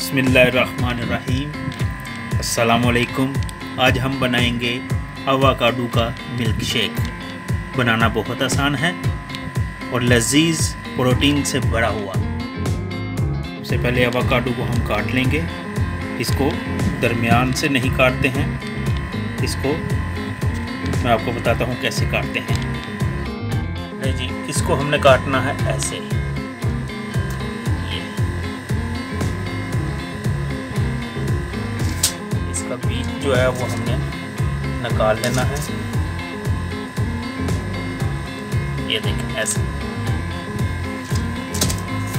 बसमीम असलकुम आज हम बनाएँगे अवाकाडो का मिल्क शेक बनाना बहुत आसान है और लजीज प्रोटीन से भरा हुआ। सबसे पहले अवाकाडो को हम काट लेंगे। इसको दरमियान से नहीं काटते हैं। इसको मैं आपको बताता हूँ कैसे काटते हैं। जी, इसको हमने काटना है ऐसे। जो है वो हमने निकाल लेना है। ये देखें, ऐसे।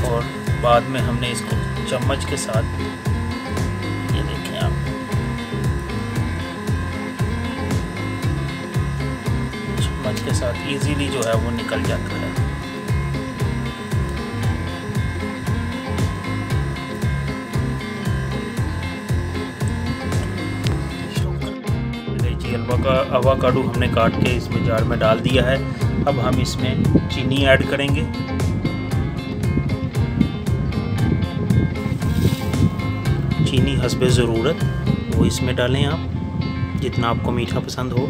और बाद में हमने इसको चम्मच के साथ, ये देखें आप। चम्मच के साथ इजीली जो है वो निकल जाता है। का अवाकाडो हमने काट के इसमें जार में डाल दिया है। अब हम इसमें चीनी ऐड करेंगे। चीनी हसब ज़रूरत, वो इसमें डालें आप, जितना आपको मीठा पसंद हो।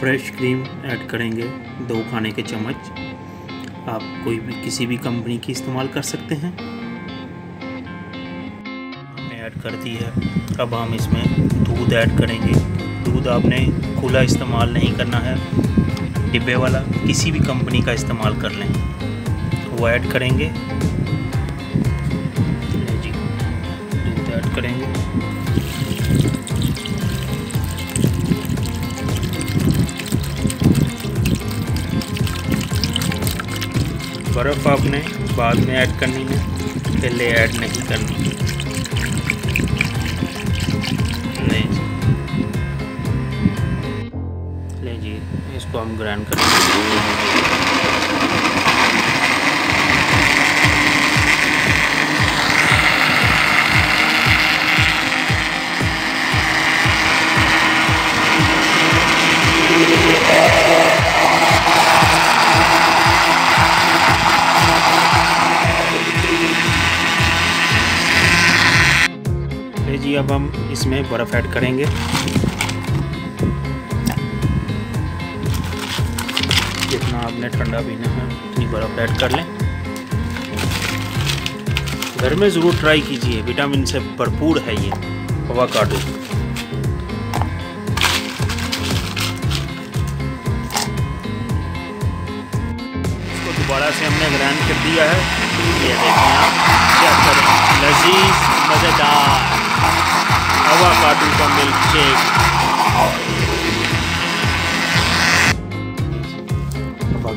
फ्रेश क्रीम ऐड करेंगे दो खाने के चम्मच। आप कोई भी, किसी भी कंपनी की इस्तेमाल कर सकते हैं। ऐड कर दी है। अब हम इसमें दूध ऐड करेंगे। दूध आपने खुला इस्तेमाल नहीं करना है। डिब्बे वाला किसी भी कंपनी का इस्तेमाल कर लें। वो ऐड करेंगे। जी। दूध ऐड करेंगे। बर्फ़ आपने बाद में ऐड करनी है। पहले ऐड नहीं करनी। है इसको हम ग्राइंड करेंगे जी, अब हम इसमें बर्फ़ ऐड करेंगे। जितना आपने ठंडा पीना है, उतनी बर्फ़ ऐड कर लें। घर में ज़रूर ट्राई कीजिए, विटामिन से भरपूर है ये हवा काटो दोबारा से हमने ग्राइंड कर दिया है। ये देखें आप, क्या लजीज, मज़ेदार। काटू का मिल्क शेक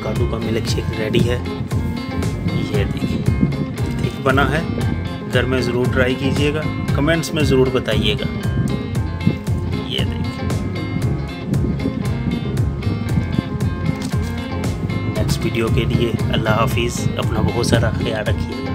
आलू का मिल्क शेक रेडी है। ये देखिए ठीक बना है। घर में ज़रूर ट्राई कीजिएगा। कमेंट्स में ज़रूर बताइएगा। ये देखिए। नेक्स्ट वीडियो के लिए अल्लाह हाफिज़। अपना बहुत सारा ख्याल रखिएगा।